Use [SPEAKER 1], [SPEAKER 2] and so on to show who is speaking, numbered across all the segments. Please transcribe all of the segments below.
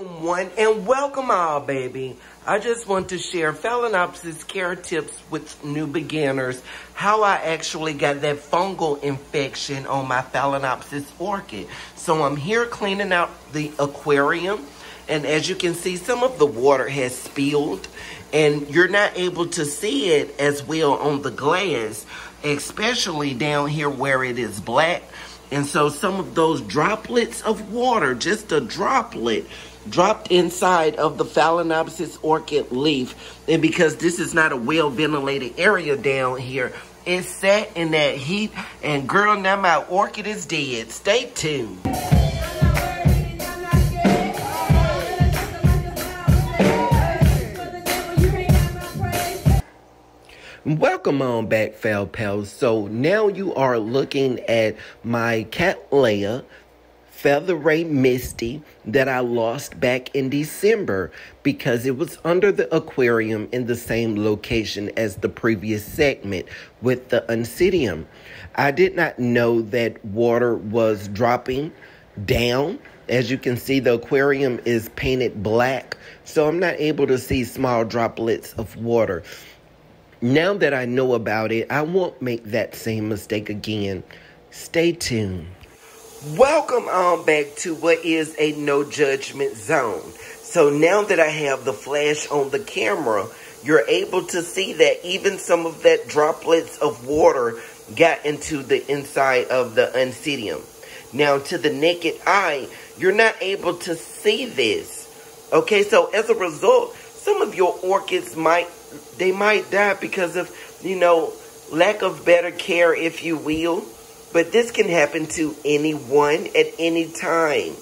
[SPEAKER 1] Welcome one and welcome all, baby. I just want to share Phalaenopsis care tips with new beginners. How I actually got that fungal infection on my Phalaenopsis orchid. So I'm here cleaning out the aquarium. And as you can see, some of the water has spilled. And you're not able to see it as well on the glass. Especially down here where it is black. And so some of those droplets of water, just a droplet, dropped inside of the Phalaenopsis orchid leaf. And because this is not a well ventilated area down here, it sat in that heat. And girl, now my orchid is dead. Stay tuned. Welcome on back, Fel Pals. So now you are looking at my Cattleya Featherray Misty that I lost back in December because it was under the aquarium in the same location as the previous segment with the Oncidium. I did not know that water was dropping down. As you can see, the aquarium is painted black, so I'm not able to see small droplets of water now that I know about it, I won't make that same mistake again. Stay tuned. Welcome on back to what is a no judgment zone. So now that I have the flash on the camera, you're able to see that even some of that droplets of water got into the inside of the Oncidium. Now to the naked eye, you're not able to see this. Okay, so as a result, some of your orchids might they might die because of, you know, lack of better care, if you will. But this can happen to anyone at any time.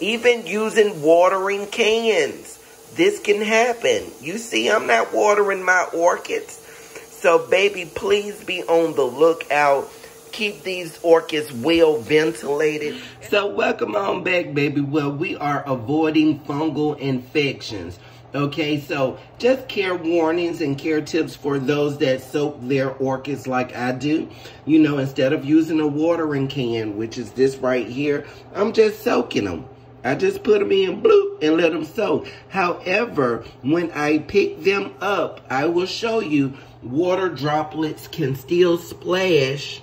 [SPEAKER 1] Even using watering cans, this can happen. You see, I'm not watering my orchids. So, baby, please be on the lookout. Keep these orchids well ventilated. So, welcome on back, baby. Well, we are avoiding fungal infections. Okay, so just care warnings and care tips for those that soak their orchids like I do. You know, instead of using a watering can, which is this right here, I'm just soaking them. I just put them in bloop and let them soak. However, when I pick them up, I will show you water droplets can still splash.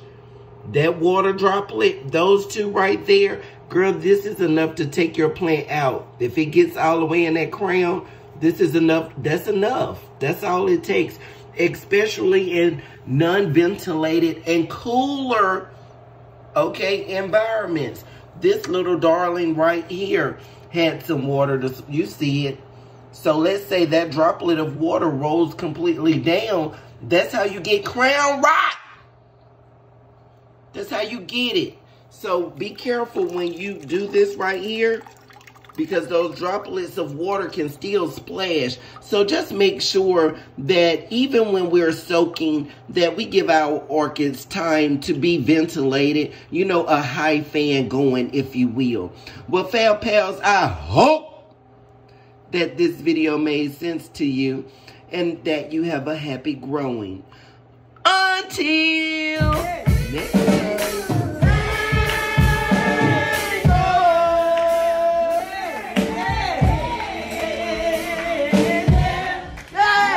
[SPEAKER 1] That water droplet, those two right there, girl, this is enough to take your plant out. If it gets all the way in that crown, this is enough. That's enough. That's all it takes, especially in non-ventilated and cooler, okay, environments. This little darling right here had some water. To, you see it. So let's say that droplet of water rolls completely down. That's how you get crown rot. That's how you get it. So be careful when you do this right here because those droplets of water can still splash. So just make sure that even when we're soaking, that we give our orchids time to be ventilated. You know, a high fan going, if you will. Well, Fel Pals, I hope that this video made sense to you and that you have a happy growing. Until next